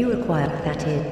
You require that in,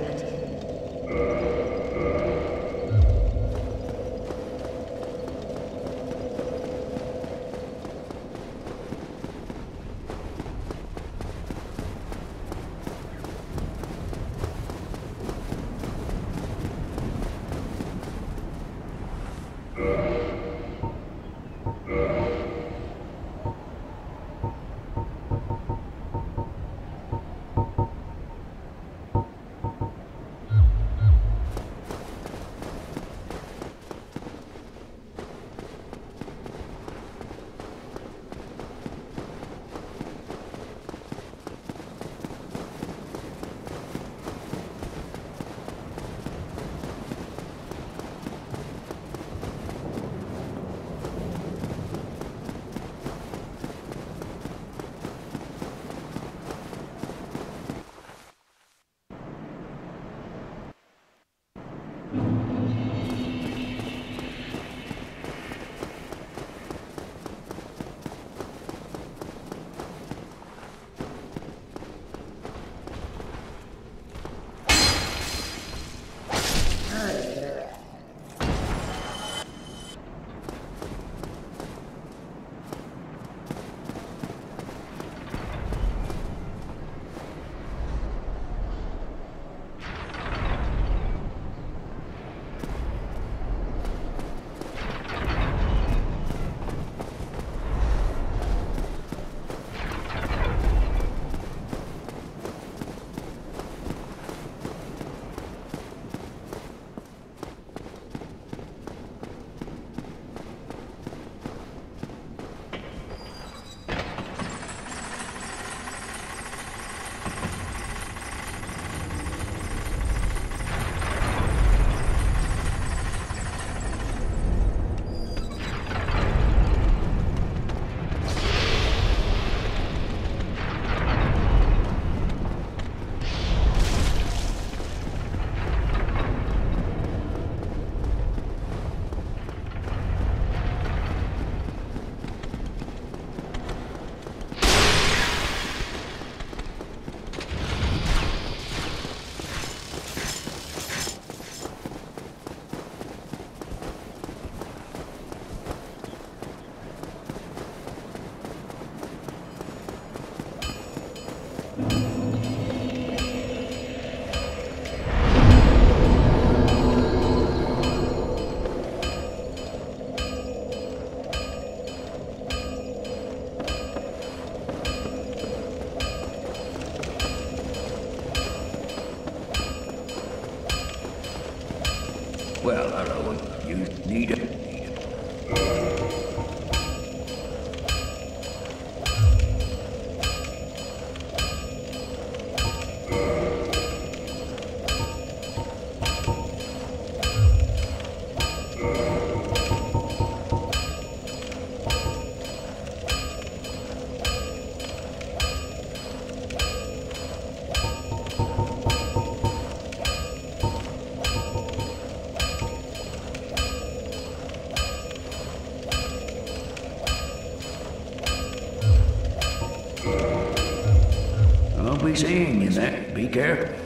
You there. Be careful.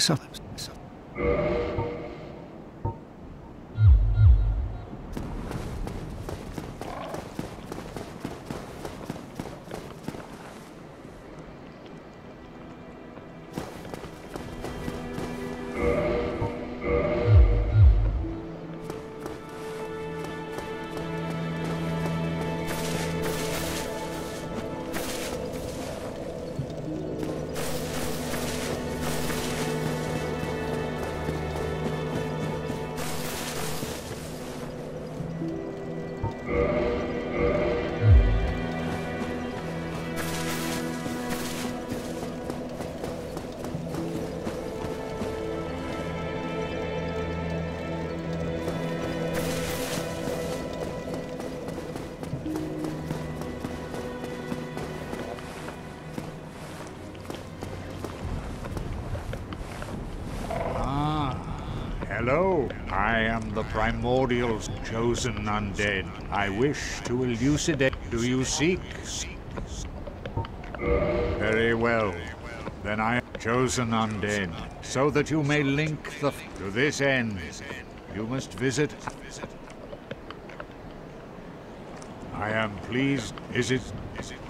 So. Hello. I am the primordial's chosen undead. I wish to elucidate. Do you seek? Very well. Then I am chosen undead, so that you may link the. To this end, you must visit. I am pleased. Is it? Is it?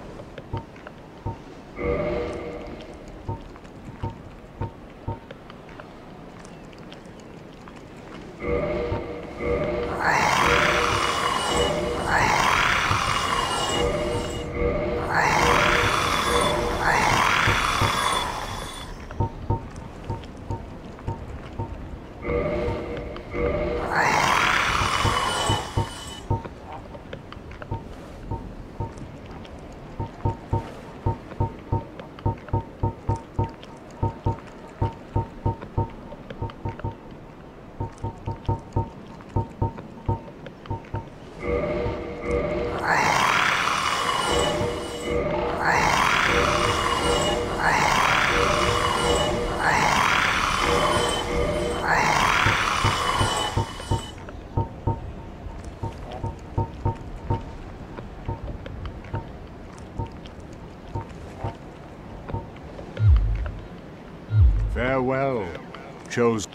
Chosen.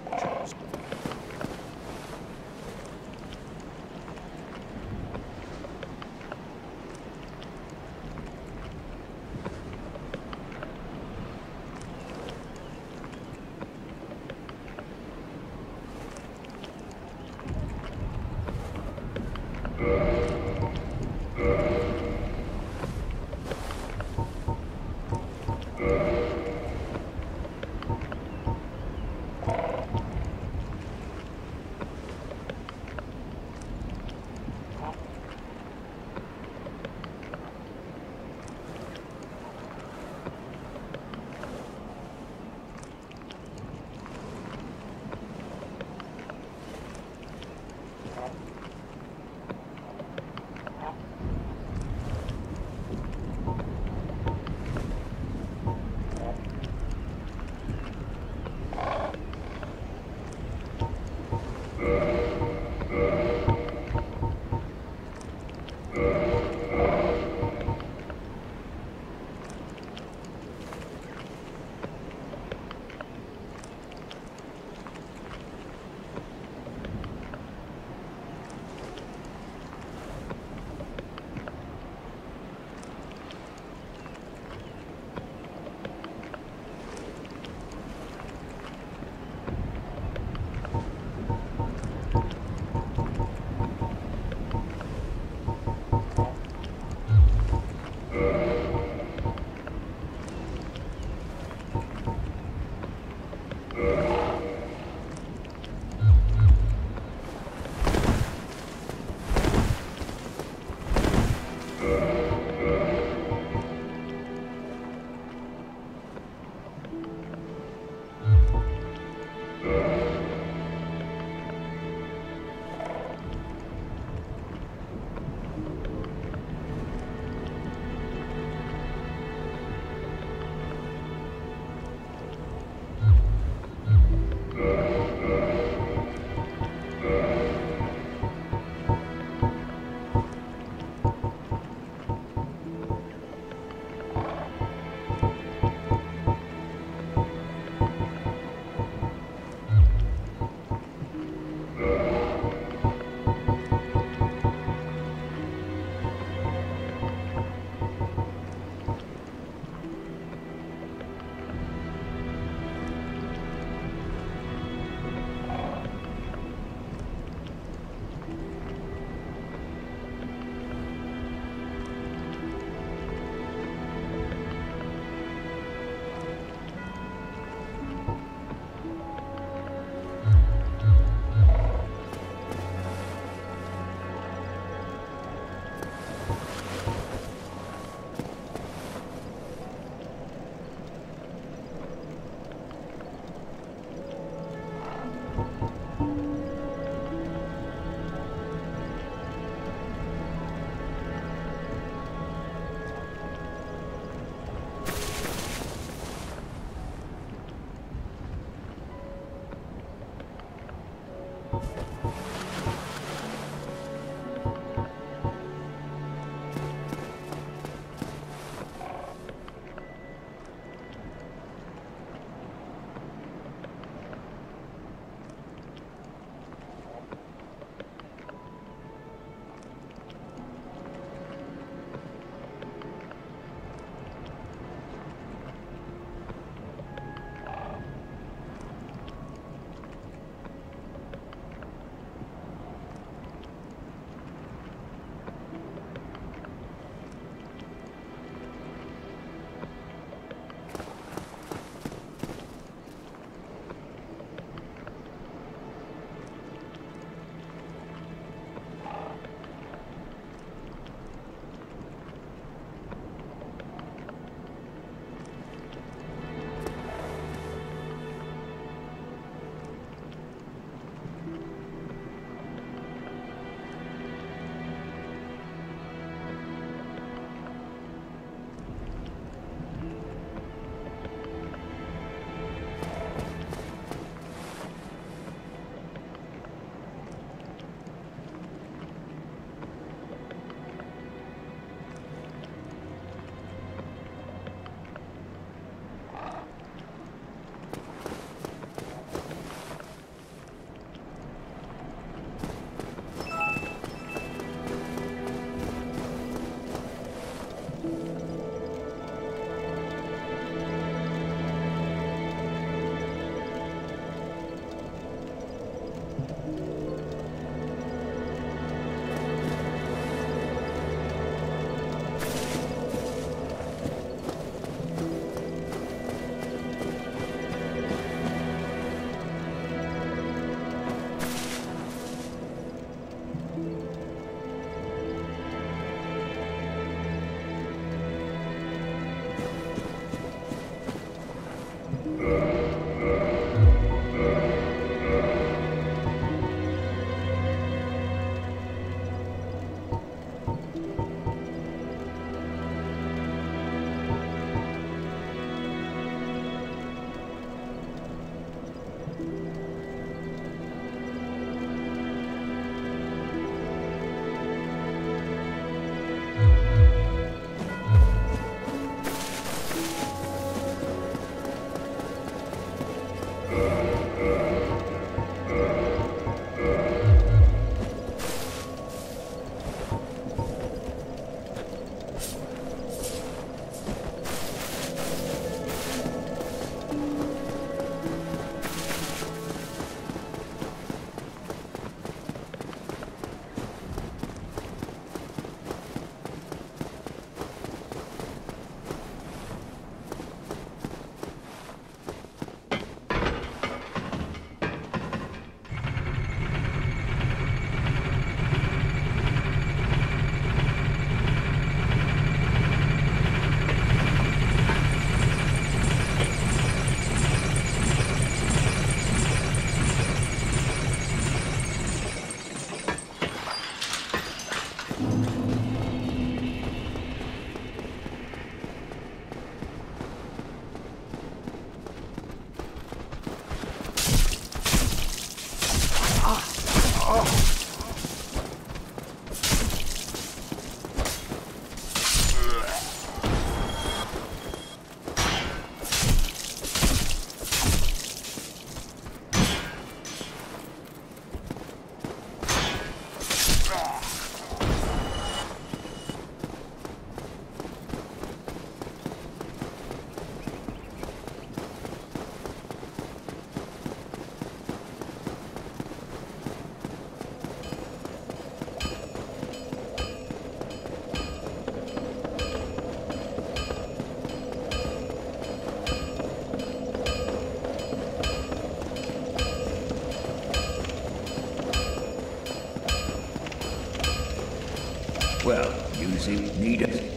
Need it.